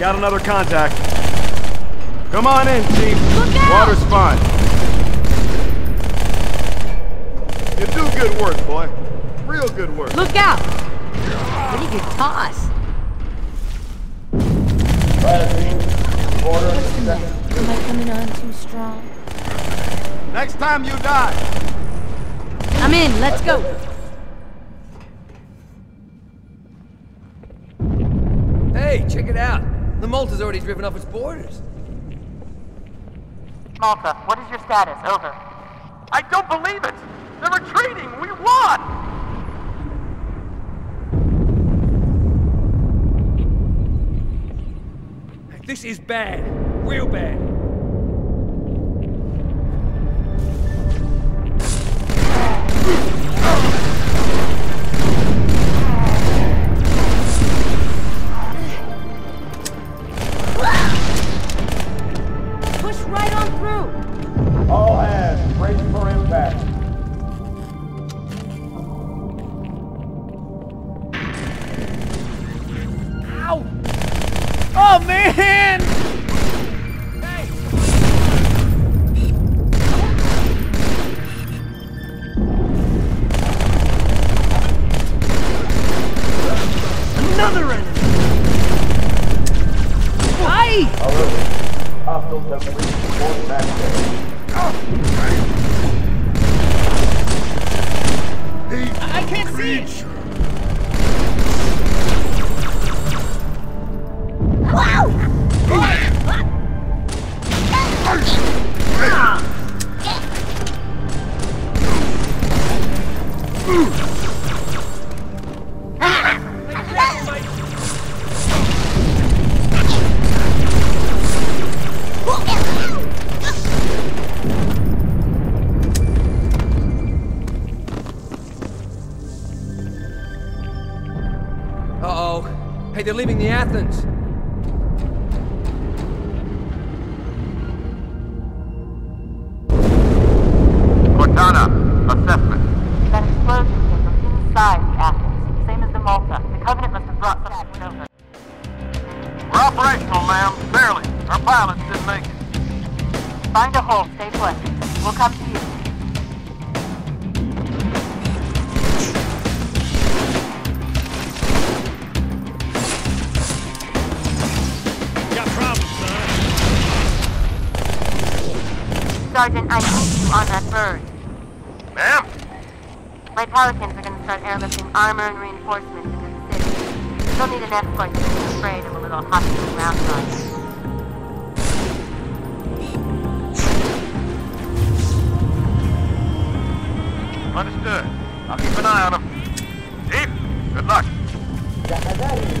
got another contact. Come on in, Chief. Look out! Water's fine. You do good work, boy. Real good work. Look out! What do you get tossed? Am I coming on too strong? Next time you die, I'm in, let's go! Hey, check it out. The Malta's already driven off its boarders. Malta, what is your status? Over. I don't believe it! They're retreating! We won! This is bad. Real bad. Another enemy! Aye! Alert. Hostiles have reached Fort Baghdad. I can't see it! Uh-oh. Athens. Cortana, assessment. That explosion came from inside the Athens, same as the Malta. The Covenant must have brought something over. We're operational, ma'am. Barely. Our pilots didn't make it. Find a hole, stay put. We'll come to you. Sergeant, I need you on that bird. Ma'am? My Pelicans are gonna start airlifting armor and reinforcements into the city. You'll need an escort to be afraid of a little hostile ground guard. Understood. I'll keep an eye on them. Chief, good luck. Tahadhari.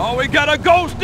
Oh, we got a ghost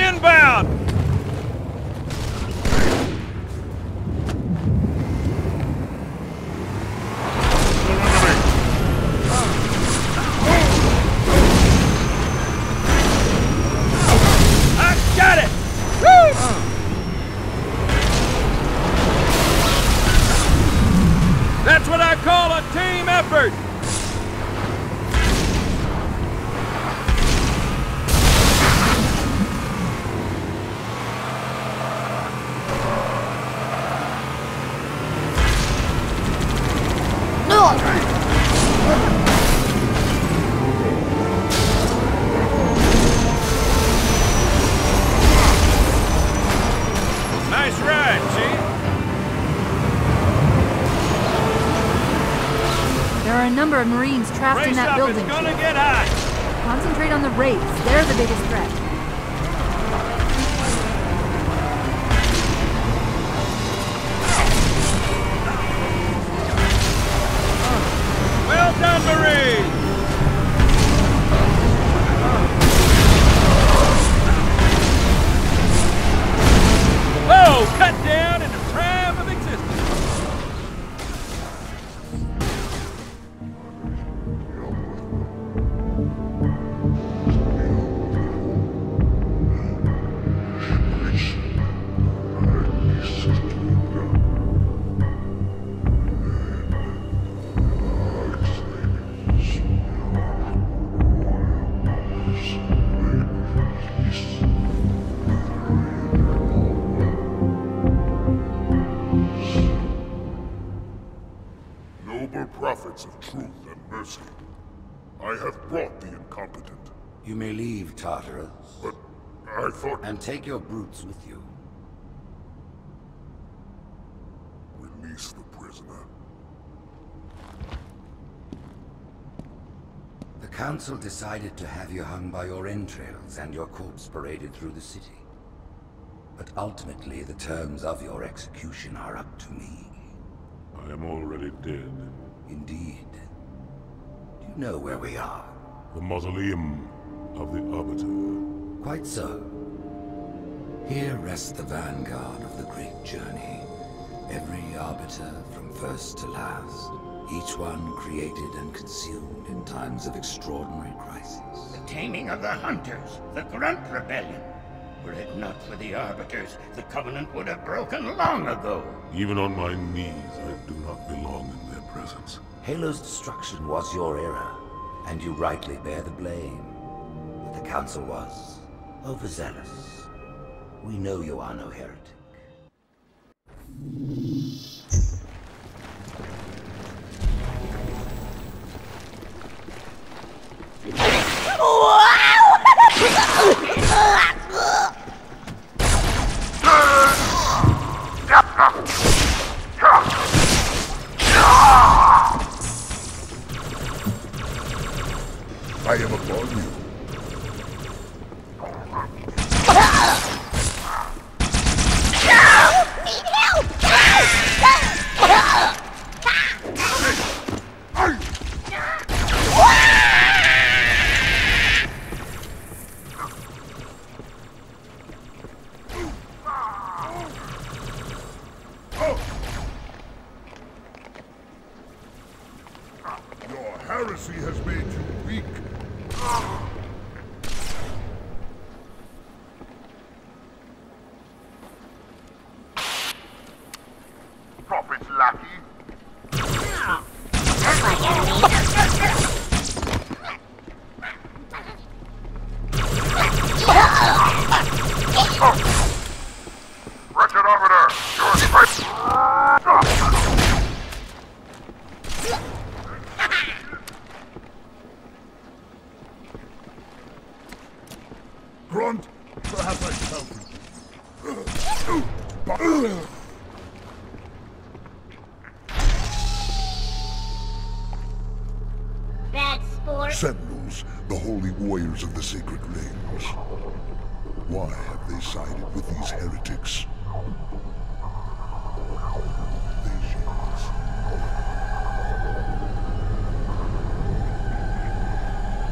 There are a number of Marines trapped Race in that up. building. Concentrate on the Wraiths. They're the biggest threat. not the incompetent. You may leave, Tartarus. But I thought... And take your brutes with you. Release the prisoner. The Council decided to have you hung by your entrails and your corpse paraded through the city. But ultimately, the terms of your execution are up to me. I am already dead. Indeed. Do you know where we are? The mausoleum of the Arbiter. Quite so. Here rests the vanguard of the great journey. Every Arbiter from first to last. Each one created and consumed in times of extraordinary crisis. The taming of the Hunters, the Grunt Rebellion. Were it not for the Arbiters, the Covenant would have broken long ago. Even on my knees, I do not belong in their presence. Halo's destruction was your error, and you rightly bear the blame. But the Council was overzealous. We know you are no heretic. I heresy has made you weak. Ah. The holy warriors of the Sacred Rings. Why have they sided with these heretics?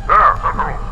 There, Sentinel!